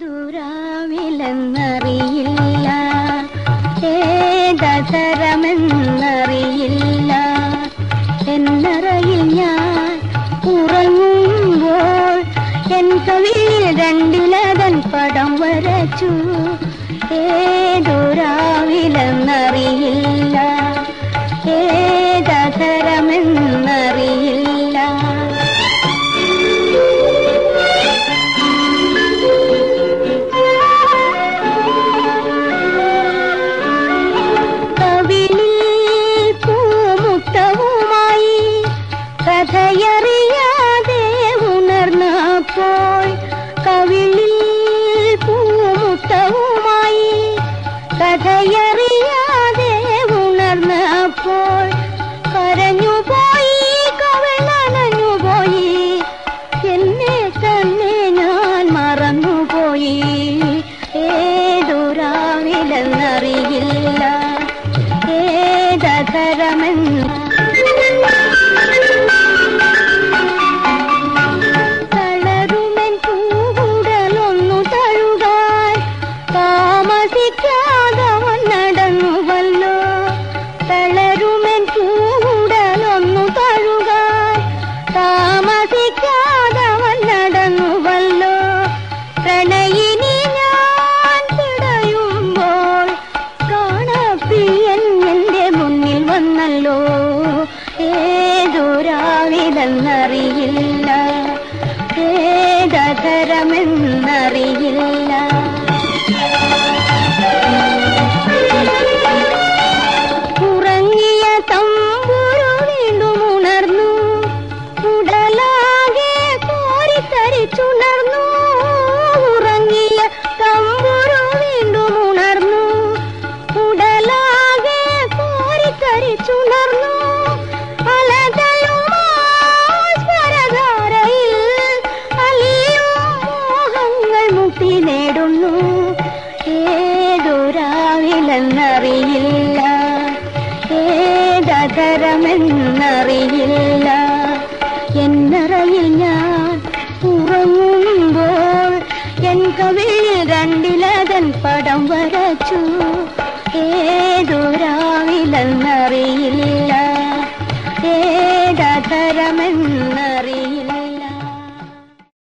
ഏതുരാവിലെന്നറിയില്ല ഏതരമെന്നറിയില്ല എന്നറയിൽ ഞാൻ ഉറങ്ങുമ്പോൾ എൻ കവിയിൽ രണ്ടിലതൻ പടം വരച്ചു. ഏതുരാവിലെന്നറിയില്ല കഥയറിയാതെ ഉണർന്നപ്പോൾ കവിളിൽ പൂമുത്തവുമായി കഥയറിയാതെ ഉണർന്നപ്പോൾ കരഞ്ഞുപോയി കവിളനഞ്ഞുപോയി എന്നെ തന്നെ ഞാൻ മറന്നുപോയി. ഏതുരാവിലെന്നറിയില്ല തളരുമെൻ വന്നല്ലോ. ഏതൊരാവിതെന്നറിയില്ല ഏതരമെന്നറിയില്ല ഏതൊരാവിലെന്നറിയില്ല ഏതരമെന്നറിയില്ല എന്നറയിൽ ഞാൻ ഉറങ്ങുമ്പോൾ എൻ കവിളിൽ രണ്ടിലതൻ പടം വരച്ചു. ഏതൊരാവിലെന്നറിയില്ല. ഏതരമെന്നറിയില്ല